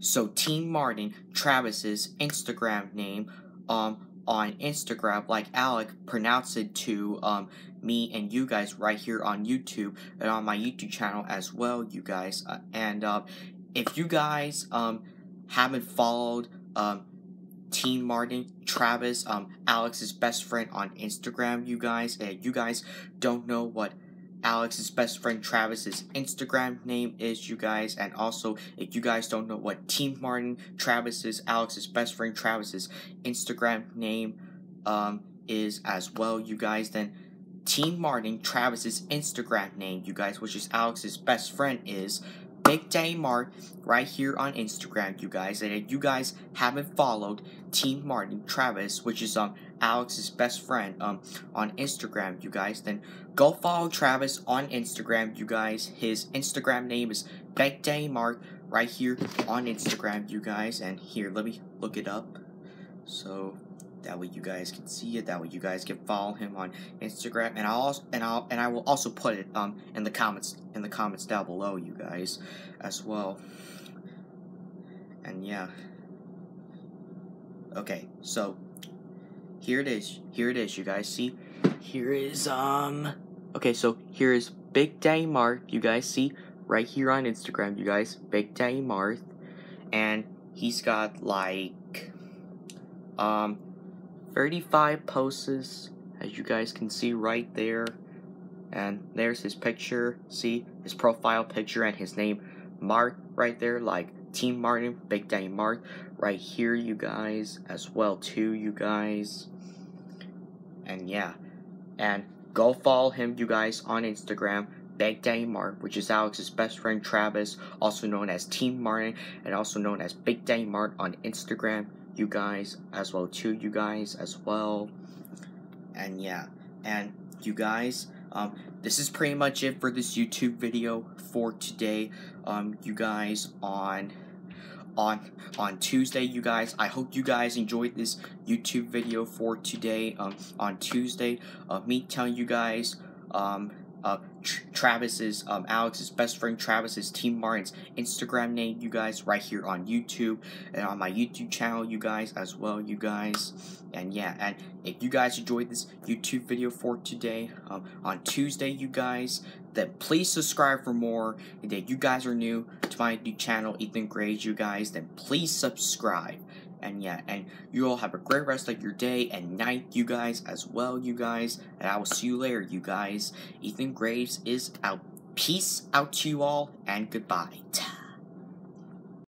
So Team Martin, Travis's Instagram name, um, on Instagram, like Alec pronounced it to um me and you guys right here on YouTube and on my YouTube channel as well, you guys. Uh, and um, if you guys um haven't followed um Team Martin, Travis, um Alex's best friend on Instagram, you guys, and you guys don't know what Alex's best friend Travis's Instagram name is, you guys. And also, if you guys don't know what Team Martin, Travis's, Alex's best friend Travis's Instagram name um, is as well, you guys, then Team Martin, Travis's Instagram name, you guys, which is Alex's best friend, is Big Daddy Mart right here on Instagram, you guys. And if you guys haven't followed Team Martin Travis, which is um Alex's best friend um on Instagram, you guys, then go follow Travis on Instagram, you guys. His Instagram name is Big Daddy Mart right here on Instagram, you guys. And here, let me look it up. So that way you guys can see it. That way you guys can follow him on Instagram, and I'll also, and I'll and I will also put it um in the comments in the comments down below, you guys, as well. And yeah. Okay, so here it is. Here it is, you guys. See, here is um. Okay, so here is Big Daddy Mart. You guys see right here on Instagram, you guys. Big Daddy Mart, and he's got like um 35 posts, as you guys can see right there. And there's his picture, see, his profile picture and his name, Mark, right there, like Team Martin, Big Daddy Mark, right here, you guys, as well, too, you guys. And yeah, and go follow him, you guys, on Instagram, Big Daddy Mark, which is Alex's best friend Travis, also known as Team Martin, and also known as Big Daddy Mark on Instagram you guys as well to you guys as well. And yeah and you guys um this is pretty much it for this youtube video for today. Um you guys on on on Tuesday you guys I hope you guys enjoyed this YouTube video for today um on Tuesday. Of uh, me telling you guys um uh, Travis's, um, Alex's best friend Travis's Team Martin's Instagram name, you guys, right here on YouTube and on my YouTube channel, you guys, as well, you guys. And yeah, and if you guys enjoyed this YouTube video for today, um, on Tuesday, you guys, then please subscribe for more. And if you guys are new to my new channel, Ethan Graves, you guys, then please subscribe. And yeah, and you all have a great rest of your day and night, you guys, as well, you guys. And I will see you later, you guys. Ethan Graves is out. Peace out to you all, and goodbye.